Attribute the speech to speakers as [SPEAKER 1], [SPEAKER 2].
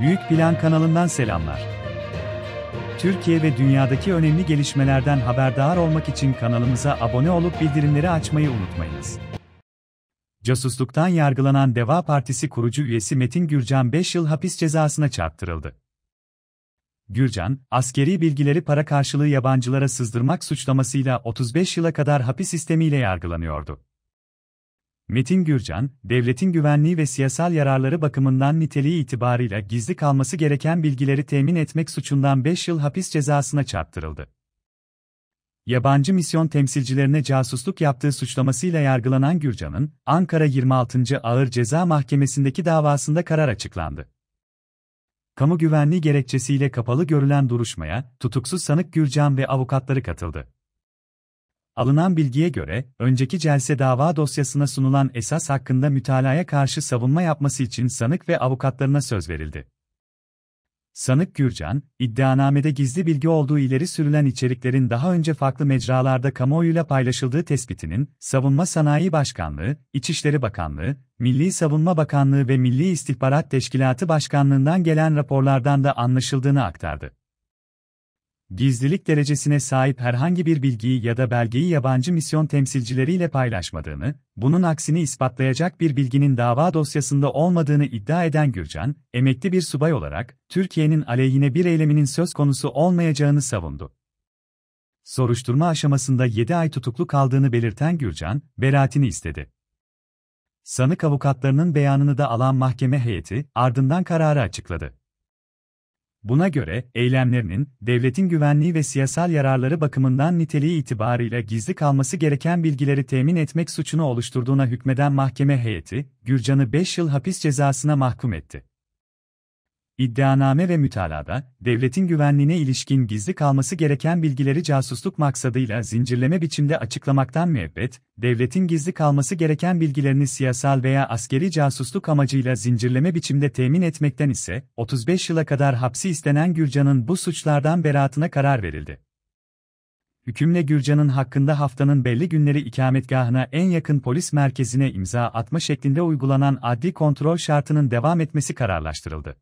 [SPEAKER 1] Büyük Plan kanalından selamlar. Türkiye ve dünyadaki önemli gelişmelerden haberdar olmak için kanalımıza abone olup bildirimleri açmayı unutmayınız. Casusluktan yargılanan Deva Partisi kurucu üyesi Metin Gürcan 5 yıl hapis cezasına çarptırıldı. Gürcan, askeri bilgileri para karşılığı yabancılara sızdırmak suçlamasıyla 35 yıla kadar hapis sistemiyle yargılanıyordu. Metin Gürcan, devletin güvenliği ve siyasal yararları bakımından niteliği itibarıyla gizli kalması gereken bilgileri temin etmek suçundan 5 yıl hapis cezasına çarptırıldı. Yabancı misyon temsilcilerine casusluk yaptığı suçlamasıyla yargılanan Gürcan'ın, Ankara 26. Ağır Ceza Mahkemesi'ndeki davasında karar açıklandı. Kamu güvenliği gerekçesiyle kapalı görülen duruşmaya, tutuksuz sanık Gürcan ve avukatları katıldı. Alınan bilgiye göre, önceki celse dava dosyasına sunulan esas hakkında mütalaya karşı savunma yapması için sanık ve avukatlarına söz verildi. Sanık Gürcan, iddianamede gizli bilgi olduğu ileri sürülen içeriklerin daha önce farklı mecralarda kamuoyuyla paylaşıldığı tespitinin, Savunma Sanayi Başkanlığı, İçişleri Bakanlığı, Milli Savunma Bakanlığı ve Milli İstihbarat Teşkilatı Başkanlığından gelen raporlardan da anlaşıldığını aktardı gizlilik derecesine sahip herhangi bir bilgiyi ya da belgeyi yabancı misyon temsilcileriyle paylaşmadığını, bunun aksini ispatlayacak bir bilginin dava dosyasında olmadığını iddia eden Gürcan, emekli bir subay olarak, Türkiye'nin aleyhine bir eyleminin söz konusu olmayacağını savundu. Soruşturma aşamasında 7 ay tutuklu kaldığını belirten Gürcan, beraatini istedi. Sanık avukatlarının beyanını da alan mahkeme heyeti, ardından kararı açıkladı. Buna göre, eylemlerinin, devletin güvenliği ve siyasal yararları bakımından niteliği itibarıyla gizli kalması gereken bilgileri temin etmek suçunu oluşturduğuna hükmeden mahkeme heyeti, Gürcan'ı 5 yıl hapis cezasına mahkum etti. İddianame ve mütalada, devletin güvenliğine ilişkin gizli kalması gereken bilgileri casusluk maksadıyla zincirleme biçimde açıklamaktan müebbet, devletin gizli kalması gereken bilgilerini siyasal veya askeri casusluk amacıyla zincirleme biçimde temin etmekten ise 35 yıla kadar hapsi istenen Gürcan'ın bu suçlardan beraatına karar verildi. Hükümle Gürcan'ın hakkında haftanın belli günleri ikametgahına en yakın polis merkezine imza atma şeklinde uygulanan adli kontrol şartının devam etmesi kararlaştırıldı.